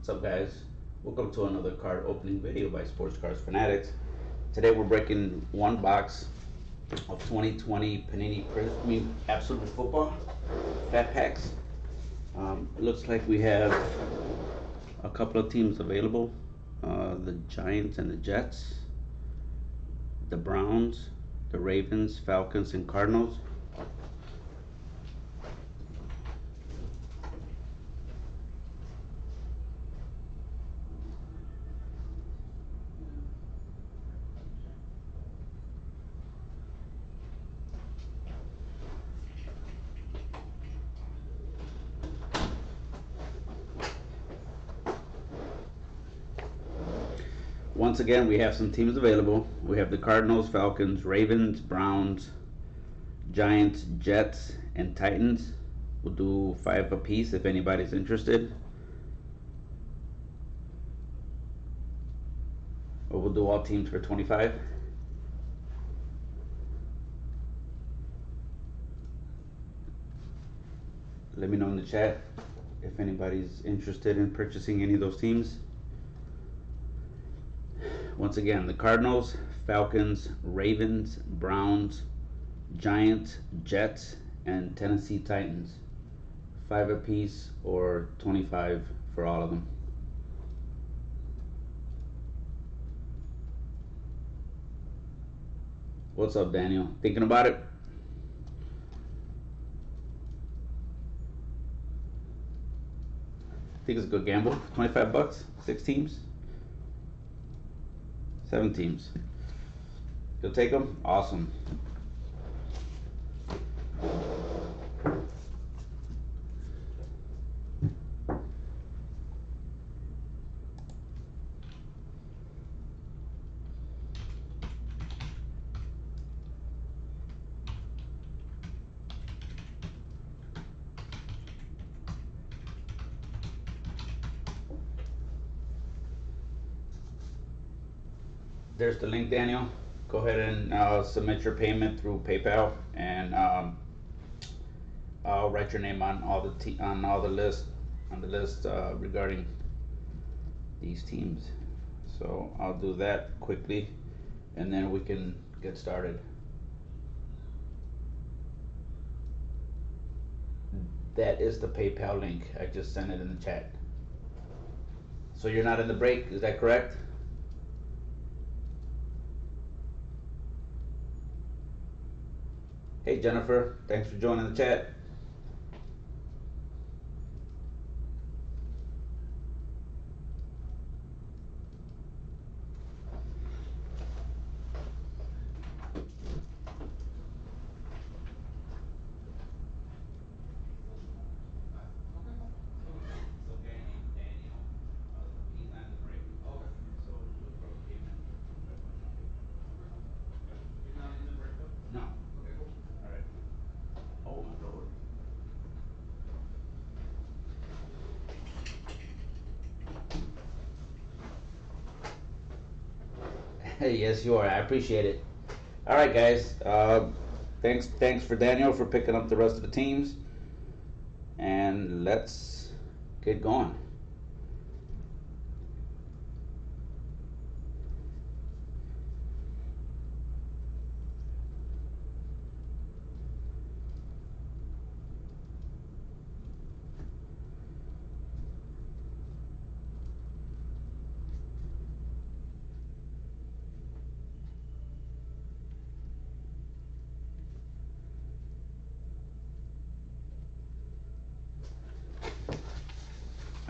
What's up guys? Welcome to another card opening video by Sports Cards Fanatics. Today we're breaking one box of 2020 Panini Premium Absolute Football Fat Packs. Um, it looks like we have a couple of teams available. Uh, the Giants and the Jets. The Browns, the Ravens, Falcons, and Cardinals. Once again, we have some teams available. We have the Cardinals, Falcons, Ravens, Browns, Giants, Jets, and Titans. We'll do five apiece if anybody's interested. Or we'll do all teams for 25. Let me know in the chat if anybody's interested in purchasing any of those teams. Once again, the Cardinals, Falcons, Ravens, Browns, Giants, Jets, and Tennessee Titans. Five apiece or 25 for all of them. What's up, Daniel? Thinking about it? I think it's a good gamble? 25 bucks? Six teams? Seven teams. You'll take them? Awesome. There's the link, Daniel. Go ahead and uh, submit your payment through PayPal, and um, I'll write your name on all the te- on all the list on the list uh, regarding these teams. So I'll do that quickly, and then we can get started. That is the PayPal link. I just sent it in the chat. So you're not in the break, is that correct? Hey Jennifer, thanks for joining the chat. Yes, you are. I appreciate it. All right, guys. Uh, thanks, thanks for Daniel for picking up the rest of the teams, and let's get going.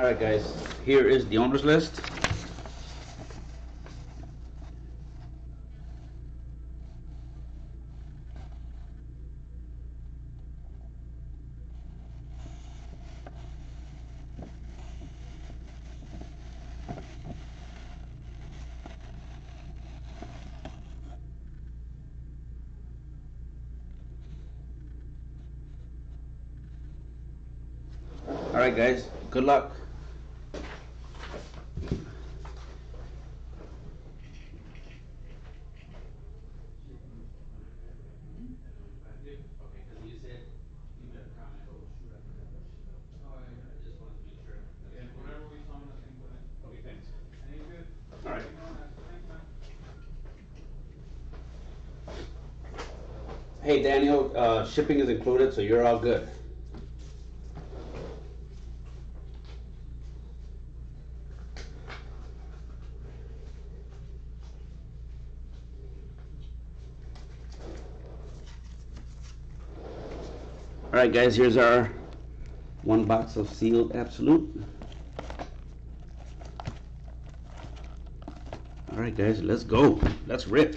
All right, guys. Here is the owners list. All right, guys. Good luck. Okay, because you said you made a comment. Oh, shoot, I forgot that shit. Oh, yeah. I just wanted to make sure. And whenever we summon a single Hey, Daniel, uh, shipping is included, so you're all good. All right, guys, here's our one box of sealed Absolute. All right, guys, let's go. Let's rip.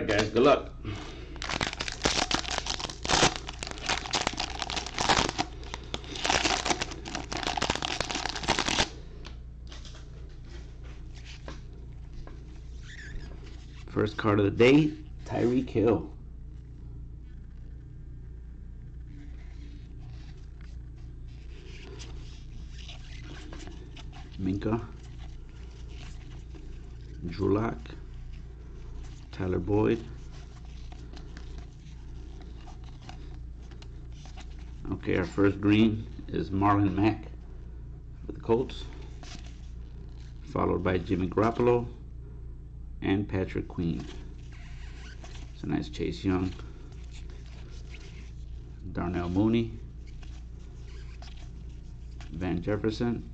Right, guys, good luck. First card of the day, Tyreek Hill. Minka. Lock. Tyler Boyd. Okay, our first green is Marlon Mack for the Colts, followed by Jimmy Garoppolo and Patrick Queen. It's a nice Chase Young, Darnell Mooney, Van Jefferson,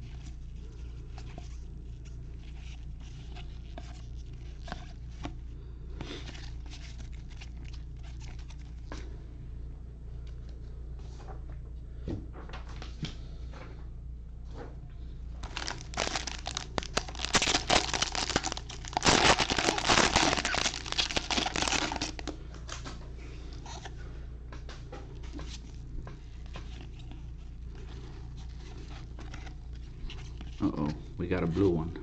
Uh-oh, we got a blue one.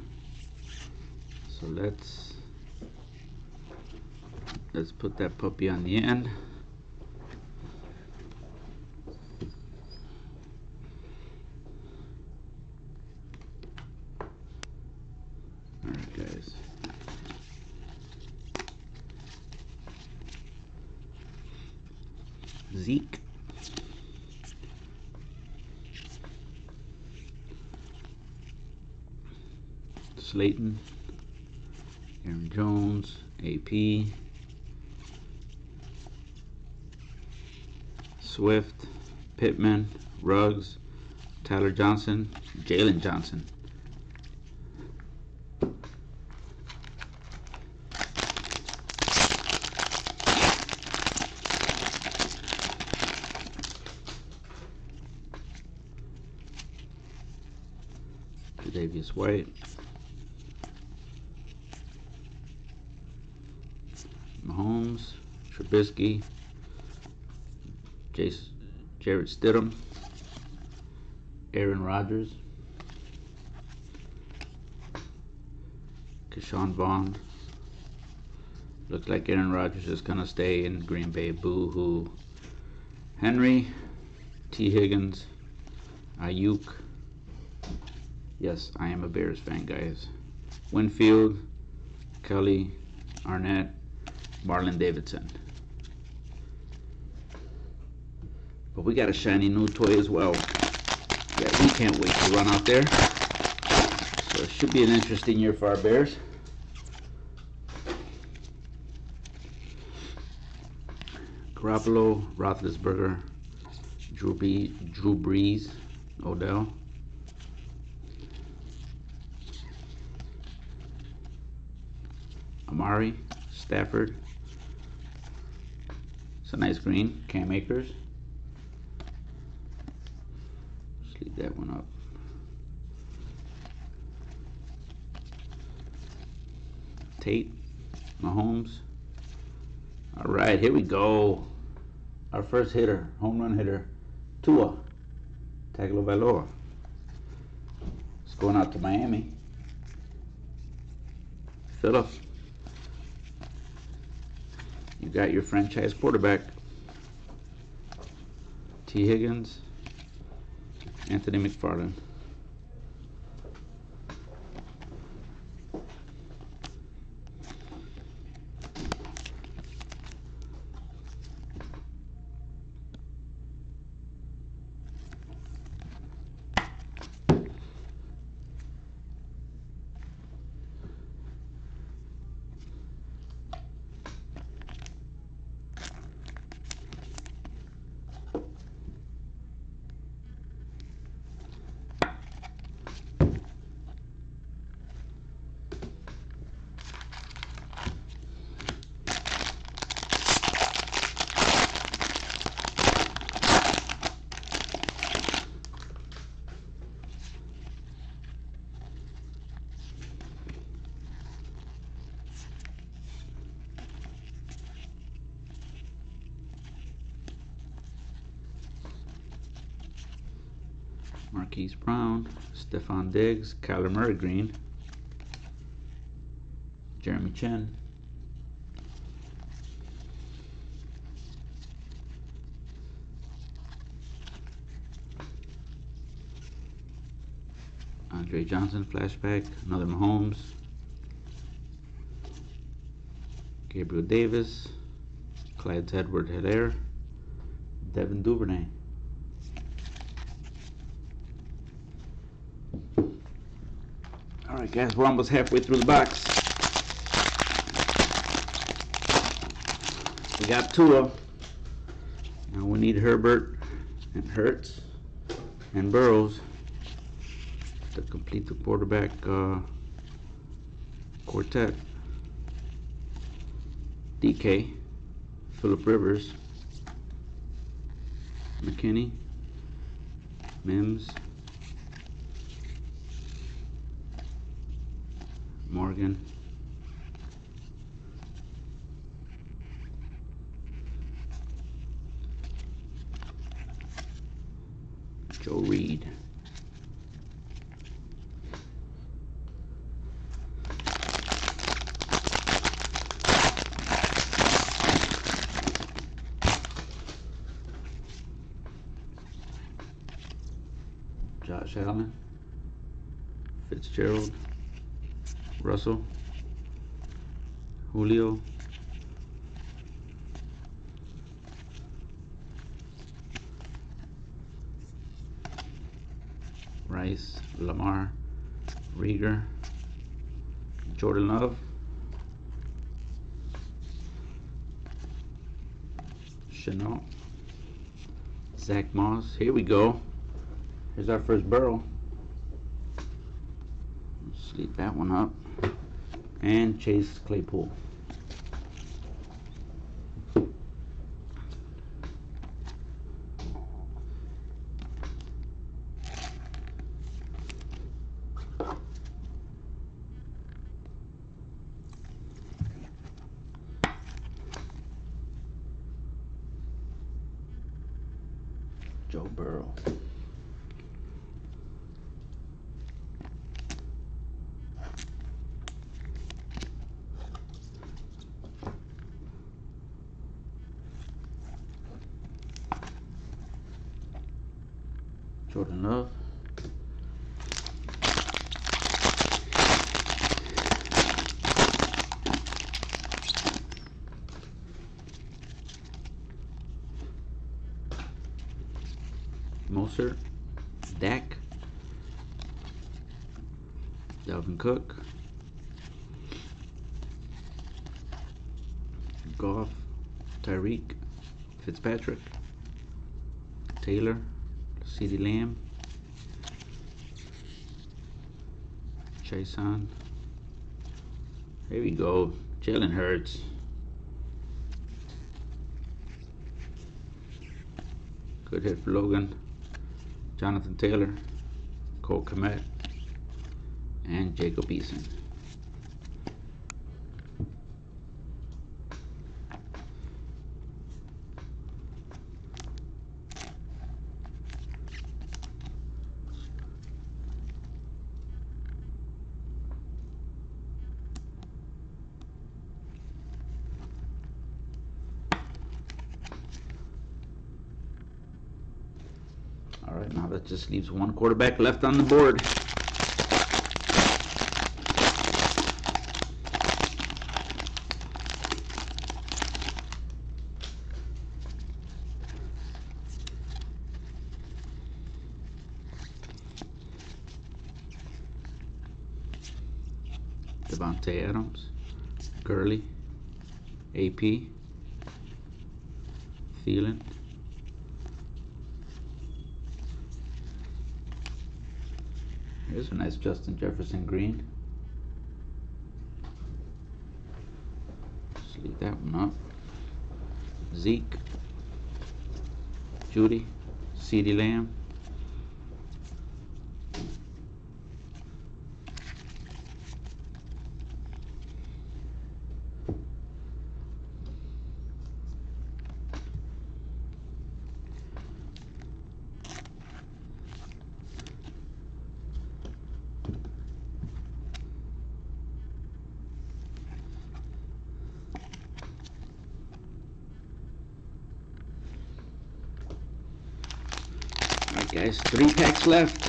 So let's let's put that puppy on the end. Alright. Zeke. Slayton, Aaron Jones, AP, Swift, Pittman, Ruggs, Tyler Johnson, Jalen Johnson. Davius White. Mahomes, Trubisky, Jace, Jarrett Stidham, Aaron Rodgers, Ke'Shawn Vaughn. Looks like Aaron Rodgers is gonna stay in Green Bay. Boo hoo. Henry, T. Higgins, Aiyuk. Yes, I am a Bears fan, guys. Winfield, Kelly, Arnette, Marlon Davidson. But we got a shiny new toy as well. Yeah, we can't wait to run out there. So it should be an interesting year for our Bears. Garoppolo, Roethlisberger, Drew, B, Drew Brees, Odell. Amari, Stafford. It's a nice green. Cam Akers. Just leave that one up. Tate, Mahomes. All right, here we go. Our first hitter, home run hitter, Tua Tagovailoa. It's going out to Miami. Philip. You got your franchise quarterback. T. Higgins. Anthony McFarland. Marquise Brown, Stefon Diggs, Kyler Murray Green, Jeremy Chinn. Andre Johnson flashback, another Mahomes, Gabriel Davis, Clyde Edward Helaire, Devin Duvernay. We're almost halfway through the box. We got Tua. Now we need Herbert and Hurts and Burrows to complete the quarterback uh, quartet. DK, Philip Rivers, McKinney, Mims, Morgan. Joe Reed. Josh Allen. Fitzgerald. Russell, Julio, Rice, Lamar, Reagor, Jordan Love, Shenault, Zach Moss. Here we go. Here's our first burrow. Sleep that one up and Chase Claypool. Joe Burrow. Jordan Love. Cook, Goff, Tyreek, Fitzpatrick, Taylor, CeeDee Lamb, Chason. Here we go. Jalen Hurts. Good hit for Logan. Jonathan Taylor, Cole Kmet, and Jacob Eason. All right, now that just leaves one quarterback left on the board. Davante Adams, Gurley, AP, Thielen. Here's a nice Justin Jefferson green. Just leave that one up. Zeke, Jeudy, CeeDee Lamb. Guys, three packs left.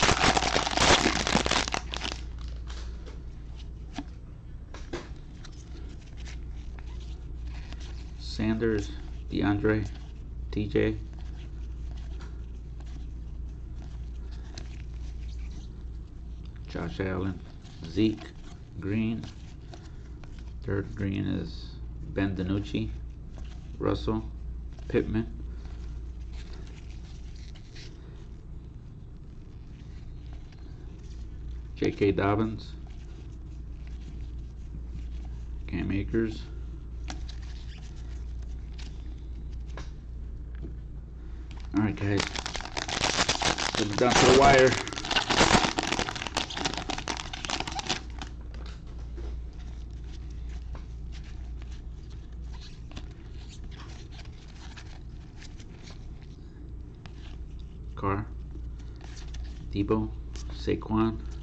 Sanders, DeAndre, TJ. Josh Allen, Zeke, Green. Third green is Ben DiNucci, Russell, Pittman. J.K. Dobbins, Cam Akers, All right, guys, getting down to the wire. Carr, Deebo, Saquon.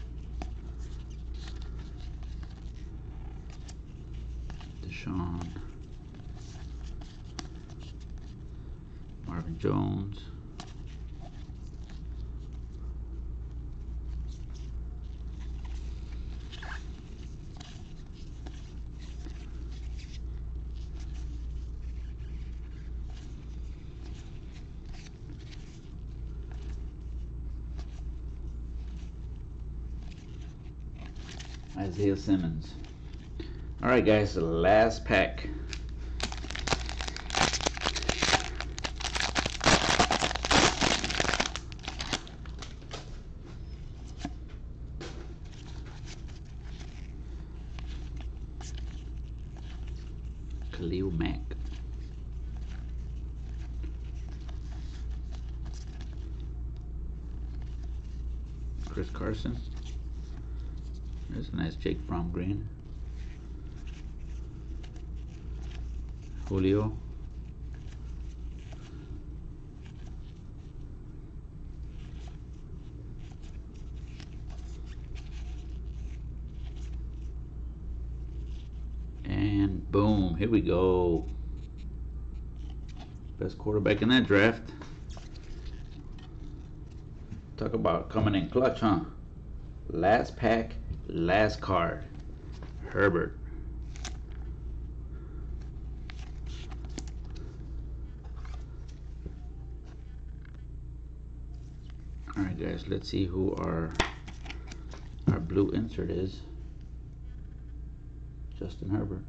Isaiah Simmons. All right, guys, the last pack. Khalil Mack. Chris Carson. There's a nice Jake Fromm green. Julio. And boom, here we go. Best quarterback in that draft. Talk about coming in clutch, huh? Last pack, last card. Herbert. All right, guys. Let's see who our our blue insert is. Justin Herbert.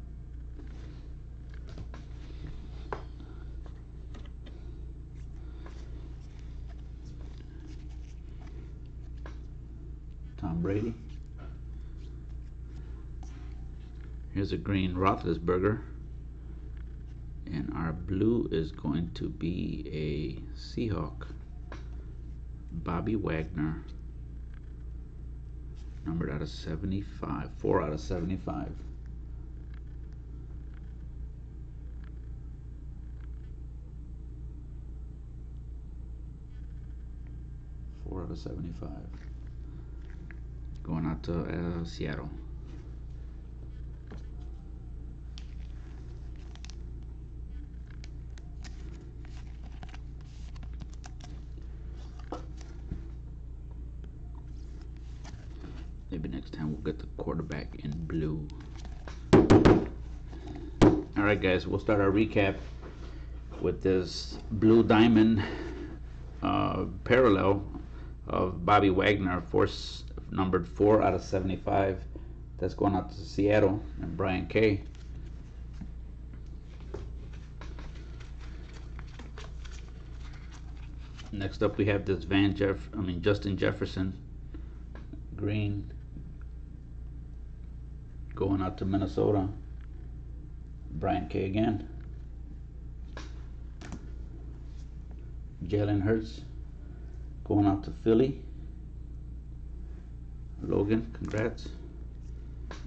Tom Brady. Here's a green Roethlisberger. And our blue is going to be a Seahawk. Bobby Wagner. Numbered out of 75. 4 out of 75. Four out of 75. Going out to uh, Seattle. Next time we'll get the quarterback in blue. All right, guys, we'll start our recap with this blue diamond uh, parallel of Bobby Wagner, force numbered four out of 75. That's going out to Seattle and Brian K. Next up, we have this Van Jeff, I mean Justin Jefferson, green, going out to Minnesota. Brian K again. Jalen Hurts going out to Philly. Logan, congrats.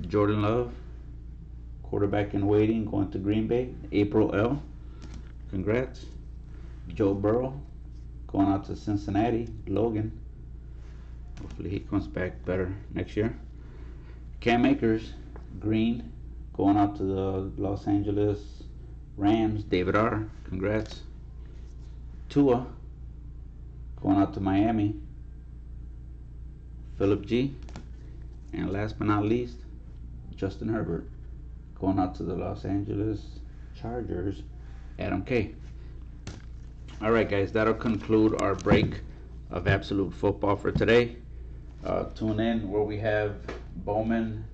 Jordan Love, quarterback in waiting, going to Green Bay. April L, congrats. Joe Burrow, going out to Cincinnati. Logan, hopefully he comes back better next year. Cam Akers, green, going out to the Los Angeles Rams. David R, congrats. Tua, going out to Miami. Philip G. And last but not least, Justin Herbert going out to the Los Angeles Chargers, Adam K. All right, guys, that'll conclude our break of absolute football for today. Uh, tune in where we have Bowman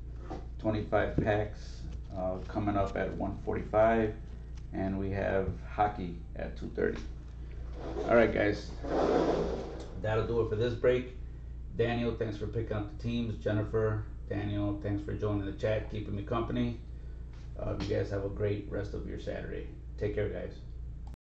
25 packs uh, coming up at 1:45, and we have hockey at 230 all right guys. That'll do it for this break. Daniel thanks for picking up the teams. Jennifer daniel thanks for joining the chat keeping me company. Uh, you guys have a great rest of your saturday. Take care guys